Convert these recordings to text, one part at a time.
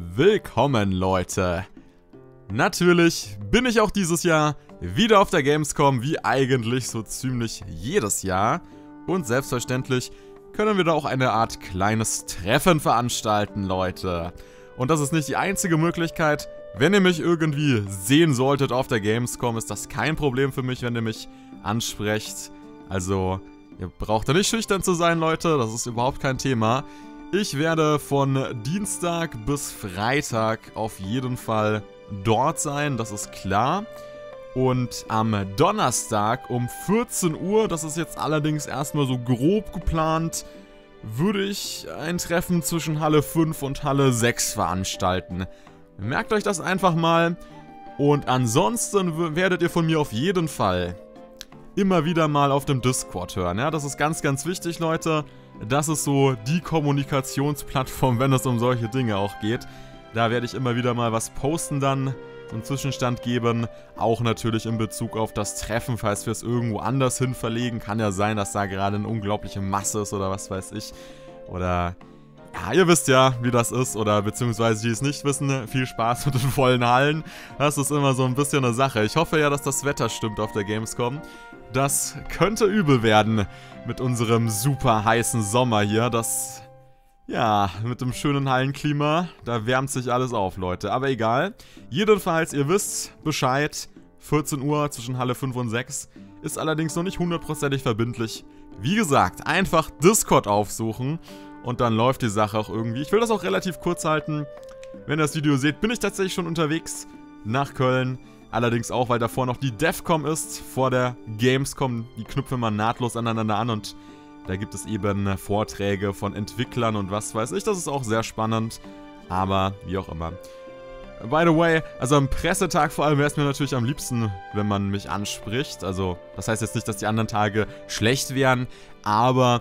Willkommen, Leute. Natürlich bin ich auch dieses Jahr wieder auf der Gamescom, wie eigentlich so ziemlich jedes Jahr. Und selbstverständlich können wir da auch eine Art kleines Treffen veranstalten, Leute. Und das ist nicht die einzige Möglichkeit. Wenn ihr mich irgendwie sehen solltet auf der Gamescom, ist das kein Problem für mich, wenn ihr mich ansprecht. Also, ihr braucht da nicht schüchtern zu sein, Leute. Das ist überhaupt kein Thema. Ich werde von Dienstag bis Freitag auf jeden Fall dort sein, das ist klar. Und am Donnerstag um 14 Uhr, das ist jetzt allerdings erstmal so grob geplant, würde ich ein Treffen zwischen Halle 5 und Halle 6 veranstalten. Merkt euch das einfach mal. Und ansonsten werdet ihr von mir auf jeden Fall immer wieder mal auf dem Discord hören. Ja, das ist ganz, ganz wichtig, Leute. Das ist so die Kommunikationsplattform, wenn es um solche Dinge auch geht. Da werde ich immer wieder mal was posten dann, so einen Zwischenstand geben. Auch natürlich in Bezug auf das Treffen, falls wir es irgendwo anders hin verlegen. Kann ja sein, dass da gerade eine unglaubliche Masse ist oder was weiß ich. Oder ja, ihr wisst ja, wie das ist, oder beziehungsweise die es nicht wissen, viel Spaß mit den vollen Hallen. Das ist immer so ein bisschen eine Sache. Ich hoffe ja, dass das Wetter stimmt auf der Gamescom. Das könnte übel werden mit unserem super heißen Sommer hier. Das, ja, mit dem schönen Hallenklima, da wärmt sich alles auf, Leute. Aber egal. Jedenfalls, ihr wisst Bescheid. 14 Uhr zwischen Halle 5 und 6 ist allerdings noch nicht hundertprozentig verbindlich. Wie gesagt, einfach Discord aufsuchen und dann läuft die Sache auch irgendwie. Ich will das auch relativ kurz halten. Wenn ihr das Video seht, bin ich tatsächlich schon unterwegs nach Köln. Allerdings auch, weil davor noch die DEFCOM ist, vor der Gamescom. Die knüpfen man nahtlos aneinander an und da gibt es eben Vorträge von Entwicklern und was weiß ich. Das ist auch sehr spannend, aber wie auch immer. By the way, also am Pressetag vor allem wäre es mir natürlich am liebsten, wenn man mich anspricht. Also, das heißt jetzt nicht, dass die anderen Tage schlecht wären, aber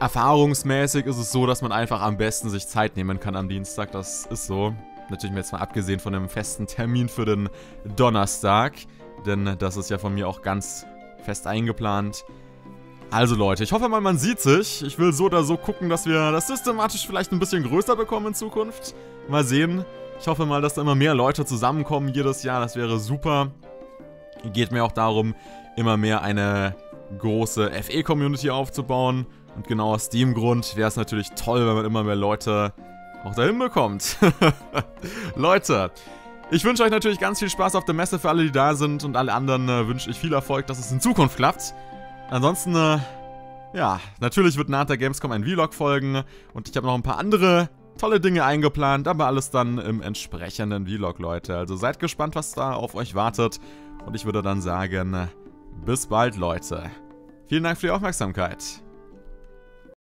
erfahrungsmäßig ist es so, dass man einfach am besten sich Zeit nehmen kann am Dienstag. Das ist so. Natürlich jetzt mal abgesehen von einem festen Termin für den Donnerstag. Denn das ist ja von mir auch ganz fest eingeplant. Also Leute, ich hoffe mal, man sieht sich. Ich will so oder so gucken, dass wir das systematisch vielleicht ein bisschen größer bekommen in Zukunft. Mal sehen. Ich hoffe mal, dass da immer mehr Leute zusammenkommen jedes Jahr. Das wäre super. Geht mir auch darum, immer mehr eine große FE-Community aufzubauen. Und genau aus dem Grund wäre es natürlich toll, wenn man immer mehr Leute auch dahin bekommt. Leute, ich wünsche euch natürlich ganz viel Spaß auf der Messe für alle, die da sind. Und alle anderen äh, wünsche ich viel Erfolg, dass es in Zukunft klappt. Ansonsten, äh, ja, natürlich wird nach der Gamescom ein Vlog folgen. Und ich habe noch ein paar andere tolle Dinge eingeplant, aber alles dann im entsprechenden Vlog, Leute. Also seid gespannt, was da auf euch wartet. Und ich würde dann sagen, bis bald, Leute. Vielen Dank für die Aufmerksamkeit.